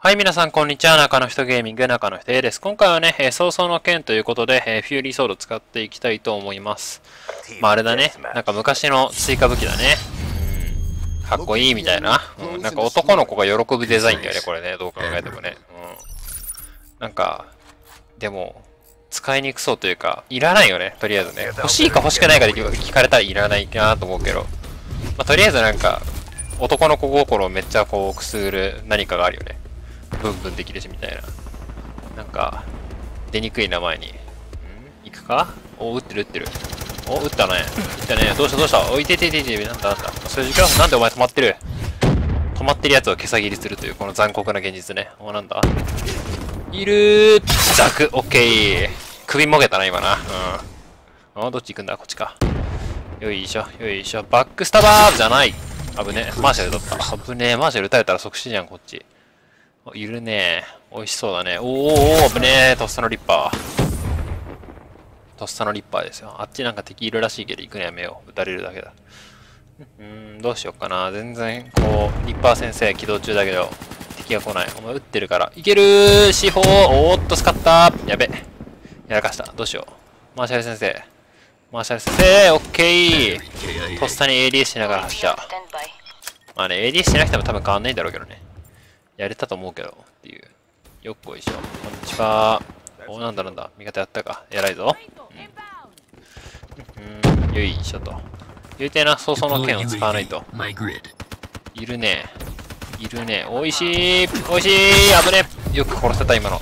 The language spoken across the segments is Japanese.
はい、皆さん、こんにちは。中の人ゲーミング、中の人 A です。今回はね、えー、早々の剣ということで、えー、フューリーソード使っていきたいと思います。まあ、あれだね。なんか昔の追加武器だね。うん。かっこいいみたいな。うん。なんか男の子が喜ぶデザインだよね、これね。どう考えてもね。うん。なんか、でも、使いにくそうというか、いらないよね、とりあえずね。欲しいか欲しくないかで聞かれたらいらないなと思うけど。まあ、とりあえずなんか、男の子心をめっちゃこうくすぐる何かがあるよね。ブンブンできるしみたいな。なんか、出にくい名前に。ん？行くか？お、撃ってる撃ってる。お、撃ったね。撃ったね。どうした？どうした？おいててててなんだなんだ？そういう時間なんでお前止まってる？止まってるやつを毛さ切りするというこの残酷な現実ね。お、なんだ？いるーザクオッケー首もげたな、今な。うん。あ、どっち行くんだ？こっちか。よいしょ、よいしょ。バックスタバーじゃない危ねえ。マーシャルだった。危ね。マーシャル撃たれたら即死じゃん、こっち。いるね。美味しそうだね。おーお、危ねえ。とっさのリッパー。とっさのリッパーですよ。あっちなんか敵いるらしいけど行くのやめよう。撃たれるだけだ。うん、どうしよっかな。全然、こう、リッパー先生起動中だけど、敵が来ない。お前撃ってるから。いけるー司法おーっと使ったやべ。やらかした。どうしよう。マーシャル先生。マーシャル先生、オッケーとっさに ADS しながら走っちゃう。まあね、ADS しなくても多分変わんないんだろうけどね。やれたと思うけど、っていう。よっこいしょ。こんにちは。おお、なんだなんだ。味方やったか。偉いぞ。うん。うん、よいしょと。言うてな、早々の剣を使わないと。いるね。いるね。おいしいおいしい危ねよく殺せた今の。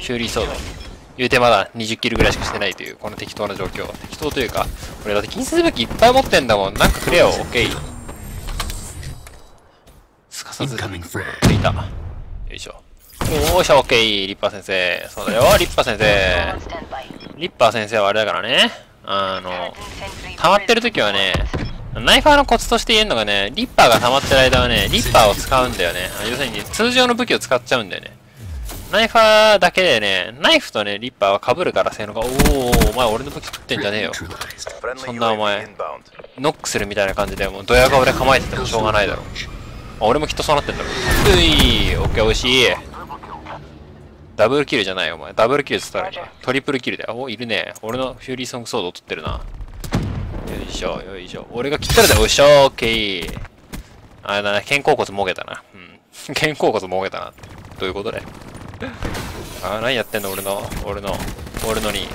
修理ソード。言うてまだ20キルぐらいしかしてないという、この適当な状況。適当というか、これだって近接武器いっぱい持ってんだもん。なんかくれよ。オッケー。さずいた。よいしょ。おーしょ、オッケー。リッパー先生。そうだよ、リッパー先生。リッパー先生はあれだからね。あの、溜まってる時はね、ナイファーのコツとして言えるのがね、リッパーが溜まってる間はね、リッパーを使うんだよね。要するに通常の武器を使っちゃうんだよね。ナイファーだけでね、ナイフとね、リッパーは被るから性能が、おー、お前俺の武器食ってんじゃねえよ。そんなお前、ノックするみたいな感じで、もうドヤ顔で構えててもしょうがないだろ。俺もきっとそうなってんだろ。ういオッケー、美味しい。ダブルキルじゃないよ、お前。ダブルキルっつったらね、トリプルキルだよ。お、いるね。俺のフューリーソングソードを取ってるな。よいしょ、よいしょ。俺が切ったらだよ。よいしょ、オッケー。あれだね、肩甲骨もげたな。うん。肩甲骨もげたなって。どういうことだよ。あ、何やってんの俺の、俺の、俺のに。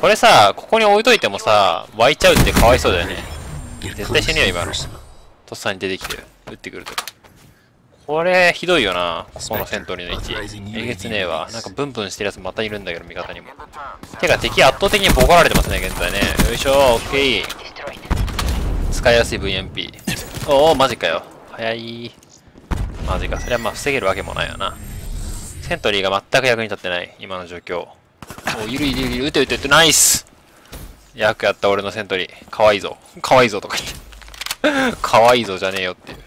これさ、ここに置いといてもさ、湧いちゃうってかわいそうだよね。絶対死ぬよ、今の。とっさに出てきて、撃ってくるとか。これ、ひどいよな。ここのセントリーの位置。えげつねえわ。なんかブンブンしてるやつまたいるんだけど、味方にも。てか、敵圧倒的にボコられてますね、現在ね。よいしょ、オッケー。使いやすい VMP。おお、マジかよ。早い。マジか。それはまあ防げるわけもないよな。セントリーが全く役に立ってない、今の状況。お、いるいるいる、撃て撃て撃て、ナイス役やった俺のセントリー。かわいいぞ。かわいいぞとか言って。かわいいぞじゃねえよっていう。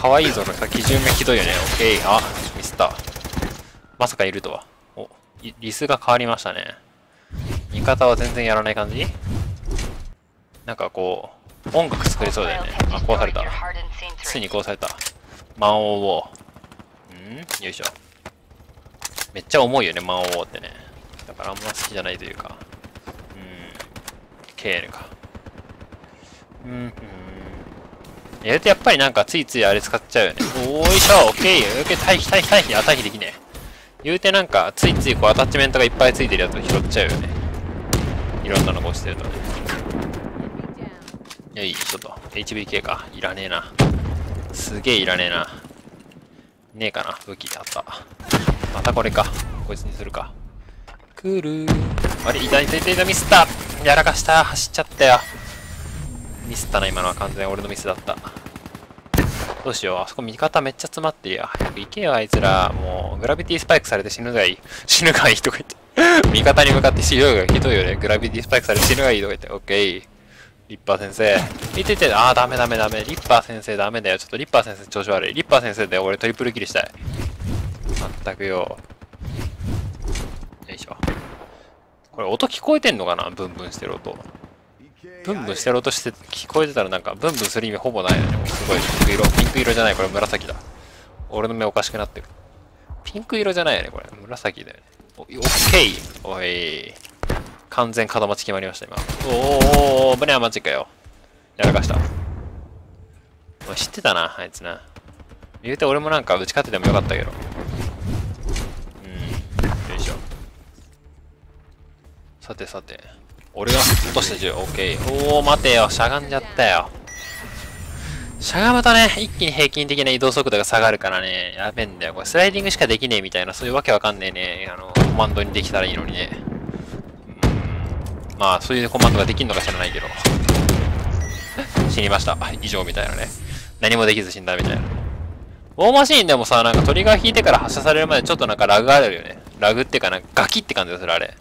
可愛いぞの、基準がひどいよね。オッケー。あ、ミスった。まさかいるとは。お、リスが変わりましたね。味方は全然やらない感じ？なんかこう、音楽作れそうだよね。あ、壊された。ついに壊された。魔王を。ん？よいしょ。めっちゃ重いよね、魔王ってね。だからあんま好きじゃないというか。うん。ケールか。うん、うん。やるとやっぱりなんかついついあれ使っちゃうよね。おーいしょオッケーオッケー退避退避退避あ、退避できねえ。言うてなんかついついこうアタッチメントがいっぱいついてるやつを拾っちゃうよね。いろんなのこうしてるとね。いやい、ちょっと HBK か。いらねえな。すげえいらねえな。ねえかな武器あった。またこれか。こいつにするか。くるー。あれ、いたいたいたいたミスったやらかした走っちゃったよ。ミスったな、今のは完全に俺のミスだった。どうしよう。あそこ味方めっちゃ詰まってるよ。早く行けよ、あいつら。もう、グラビティスパイクされて死ぬがいい。死ぬがいいとか言って。味方に向かって死ぬがひどいよね。グラビティスパイクされて死ぬがいいとか言って。オッケー。リッパー先生。見てて、あーダメダメダメ。リッパー先生ダメだよ。ちょっとリッパー先生調子悪い。リッパー先生で俺トリプルキルしたい。まったくよ。よいしょ。これ音聞こえてんのかな？ブンブンしてる音。ブンブンしてろうとして聞こえてたらなんかブンブンする意味ほぼないよね。すごいピンク色。ピンク色じゃない、これ紫だ。俺の目おかしくなってる。ピンク色じゃないよね、これ。紫だよねお。オッケーおい。完全角待ち決まりました、今。おー、ブネはマジかよ。やらかした。お、知ってたな、あいつな。言うて俺もなんか打ち勝っててもよかったけど。うん、よいしょ。さてさて。俺が落とした銃、オッケー。おー、待てよ、しゃがんじゃったよ。しゃがむとね、一気に平均的な移動速度が下がるからね、やべんだよ。これスライディングしかできねえみたいな、そういうわけわかんねえね、あの、コマンドにできたらいいのにね。うん、まあ、そういうコマンドができんのか知らないけど。死にました。以上みたいなね。何もできず死んだみたいな。ウォーマシーンでもさ、なんかトリガー引いてから発射されるまでちょっとなんかラグがあるよね。ラグっていうかなんかガキって感じがする、あれ。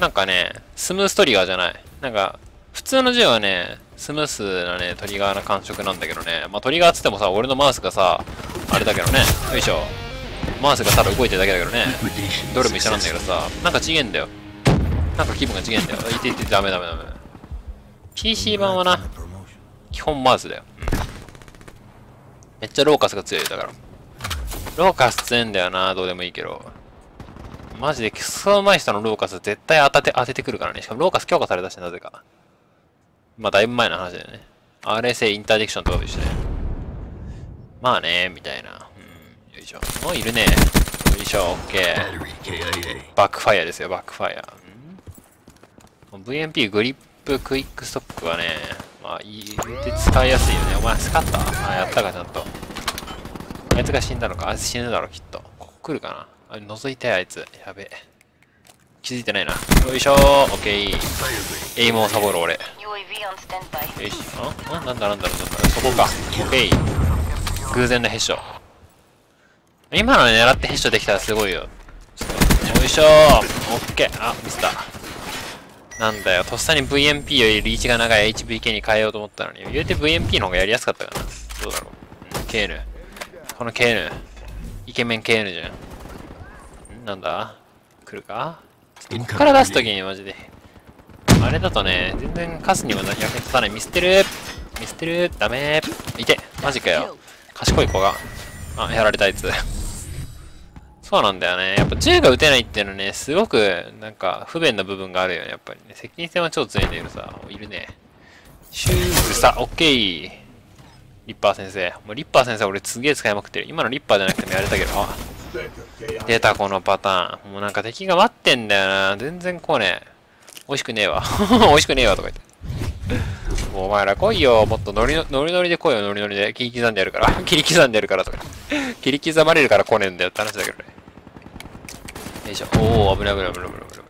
なんかね、スムーストリガーじゃない。なんか、普通の銃はね、スムースなね、トリガーな感触なんだけどね。まあ、トリガーつってもさ、俺のマウスがさ、あれだけどね。よいしょ。マウスがただ動いてるだけだけどね。どれも一緒なんだけどさ、なんか違えんだよ。なんか気分が違えんだよ。いていて、ダメダメダメ。PC 版はな、基本マウスだよ。うん。めっちゃローカスが強いだから。ローカス強いんだよな、どうでもいいけど。マジでクソ上手い人のローカス絶対当てて、当ててくるからね。しかもローカス強化されたし、なぜか。まあ、だいぶ前の話だよね。RSA インターディクションとかと一緒で。まあね、みたいな。うん、よいしょ。もういるね。よいしょ、オッケー。バックファイアですよ、バックファイア。VMP グリップクイックストックはね、まあ、言うて使いやすいよね。お前、使った？あ、やったか、ちゃんと。あいつが死んだのか。あいつ死ぬだろ、きっと。ここ来るかな。あれ、覗いて、あいつ。やべ。気づいてないな。よいしょー。オッケー。エイムをサボる俺。よいしょ。あなんだなんだなんだ。そこか。オッケー。偶然のヘッショ。今の狙ってヘッショできたらすごいよ。よいしょー。オッケー。あ、ミスった。なんだよ。とっさに VMP よりリーチが長い HVK に変えようと思ったのに。言うて VMP の方がやりやすかったかな。どうだろう。KN。この KN。イケメン KN じゃん。なんだ？来るか？こっから出すときにマジで。あれだとね、全然カスには役に立たない。見捨てる見捨てるダメいてマジかよ。賢い子が。あ、やられたあいつ。そうなんだよね。やっぱ銃が撃てないっていうのはね、すごくなんか不便な部分があるよね。やっぱりね。責任性は超強いんだけどさ。いるね。シューさ、オッケー。リッパー先生。もうリッパー先生俺すげえ使いまくってる。今のリッパーじゃなくてもやれたけど。あ出たこのパターン。もうなんか敵が待ってんだよな。全然こうね。美味しくねえわ。美味しくねえわとか言って。お前ら来いよ。もっとノリノリノリで来いよ、ノリノリで。切り刻んでやるから。切り刻んでやるからとか。切り刻まれるから来ねえんだよって話だけどね。よいしょ。おお、危ない危ない危ない危ない危ない。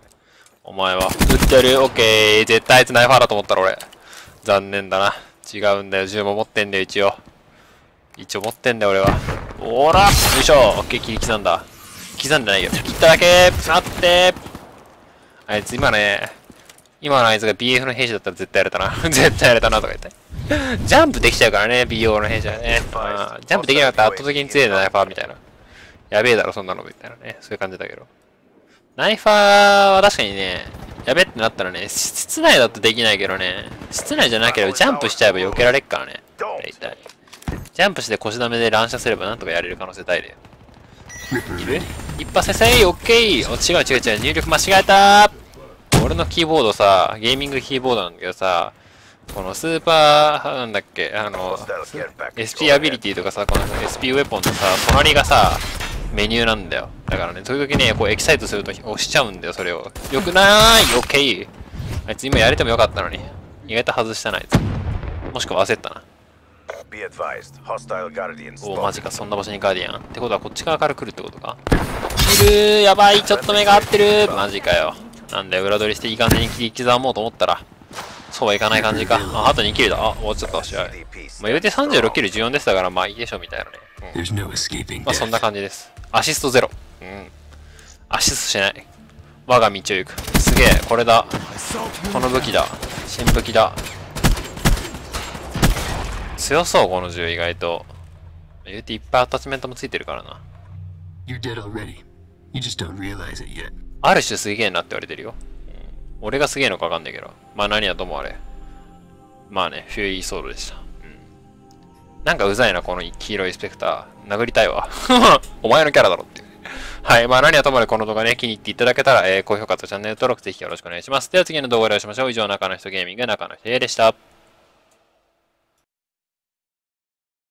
お前は、撃ってるオッケー。絶対あいつナイファーだと思ったら俺。残念だな。違うんだよ。銃も持ってんだよ、一応。一応持ってんだよ、俺は。おらよいしょオッケー、切り刻んだ。刻んでないよ。切っただけ待ってあいつ今ね、今のあいつが BF の兵士だったら絶対やれたな。絶対やれたなとか言って。ジャンプできちゃうからね、BO の兵士はね。あジャンプできなかったら圧倒的に強いな、ナイファーみたいな。やべえだろ、そんなのみたいなね。そういう感じだけど。ナイファーは確かにね、やべってなったらね、室内だとできないけどね、室内じゃなければジャンプしちゃえば避けられっからね。大体。ジャンプして腰ダメで乱射すればなんとかやれる可能性大で。いる一発先生オッケーお違う違う違う、入力間違えた俺のキーボードさ、ゲーミングキーボードなんだけどさ、このスーパー、なんだっけ、あの、SP アビリティとかさ、この SP ウェポンのさ、隣がさ、メニューなんだよ。だからね、時々ね、こうエキサイトすると押しちゃうんだよ、それを。よくないオッケーあいつ今やれてもよかったのに。意外と外したな、あいつ。もしくは焦ったな。おマジか、そんな場所にガーディアン。ってことはこっち側から来るってことかいるやばいちょっと目が合ってるマジかよ。なんで裏取りしていい感じに切り刻もうと思ったら、そうはいかない感じか。あ、あと2キルだ。あ、終わっちゃった試合。まあ言うて36キル14でしたから、まあいいでしょみたいなね。うん、まあそんな感じです。アシストゼロ。うん。アシストしない。我が道を行く。すげえ、これだ。この武器だ。新武器だ。強そう、この銃意外と。言うていっぱいアタッチメントもついてるからな。ある種すげえなって言われてるよ。うん、俺がすげえのかわかんないけど。まあ何やともあれ。まあね、フューイーソードでした。うん。なんかうざいな、この黄色いスペクター。殴りたいわ。お前のキャラだろって。はい。まあ何はともあれこの動画ね、気に入っていただけたら、えー、高評価とチャンネル登録ぜひよろしくお願いします。では次の動画でお会いしましょう。以上、中の人ゲーミング、中の人 A でした。